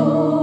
Oh.